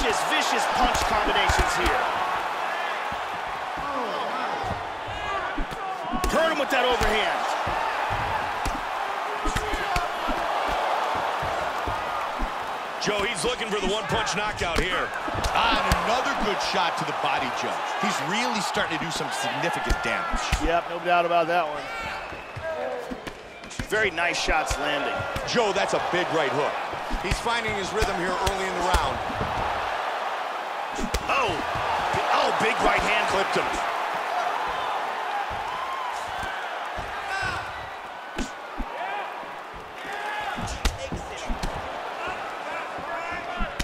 vicious, vicious punch combinations here. Hurt him with that overhand. Joe, he's looking for the one-punch knockout here. Ah, and another good shot to the body, Joe. He's really starting to do some significant damage. Yep, no doubt about that one. Very nice shots landing. Joe, that's a big right hook. He's finding his rhythm here early in the round. Oh, oh, big right hand clipped him.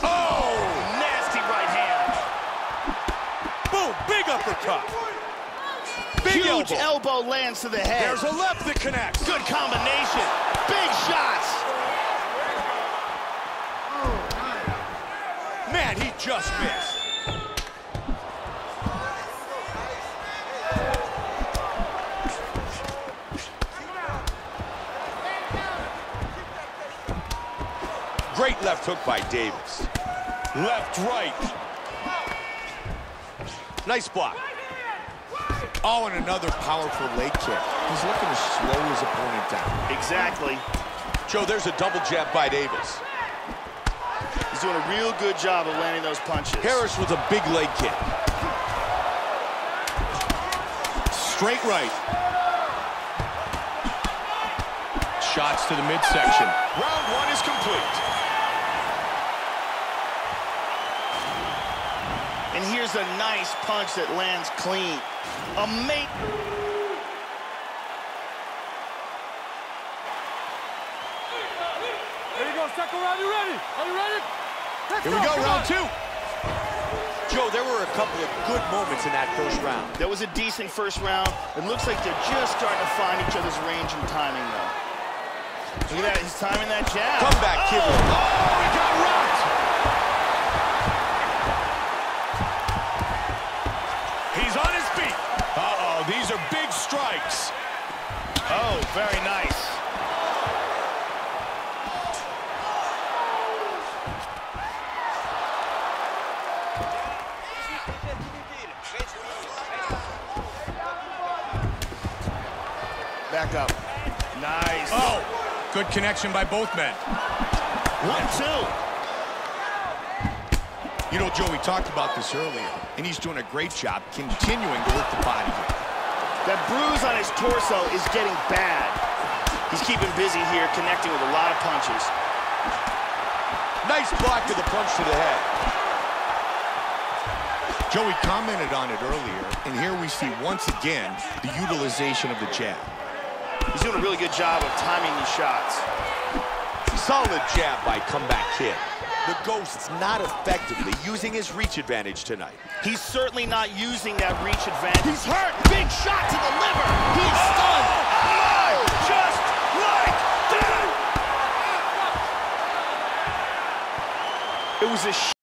Oh, nasty right hand. Boom, big uppercut. Big Huge elbow. elbow lands to the head. There's a left that connects. Good combination. Big shots. Man, he just missed. Great left hook by Davis. Left, right. Nice block. Oh, and another powerful leg kick. He's looking to slow his opponent down. Exactly. Joe, there's a double jab by Davis. He's doing a real good job of landing those punches. Harris with a big leg kick. Straight right. Shots to the midsection. Round one is complete. And here's a nice punch that lands clean. Amazing. There you go, second round, you ready? Are you ready? Let's Here we go, come round on. two. Joe, there were a couple of good moments in that first round. That was a decent first round. It looks like they're just starting to find each other's range and timing, though. Look at that, he's timing that jab. Come back, kid. Oh, Oh, oh, very nice. Back up. Nice. Oh, good connection by both men. One, two. You know, Joe, we talked about this earlier, and he's doing a great job continuing to work the body. That bruise on his torso is getting bad. He's keeping busy here, connecting with a lot of punches. Nice block to the punch to the head. Joey commented on it earlier, and here we see once again the utilization of the jab. He's doing a really good job of timing these shots. Solid jab by Comeback Kid. The Ghost's not effectively using his reach advantage tonight. He's certainly not using that reach advantage. He's hurt. Big shot to the liver. He's stunned. Oh, just like that! It was a